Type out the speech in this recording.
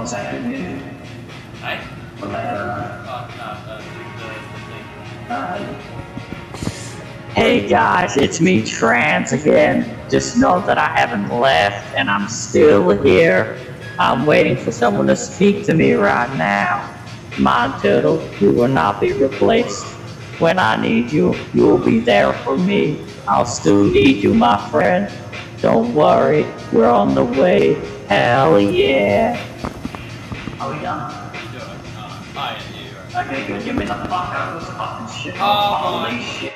What's? Hey? Happened? Oh, no, uh, the, the, the thing. Uh, Hey guys, it's me Tranz again. Just know that I haven't left and I'm still here. I'm waiting for someone to speak to me right now. My turtle, you will not be replaced. When I need you, you will be there for me. I'll still need you, my friend. Don't worry, we're on the way. Hell yeah. Are we done? Uh, I am you. Okay, good. Give me the fuck out of this fucking shit. Oh, Holy shit.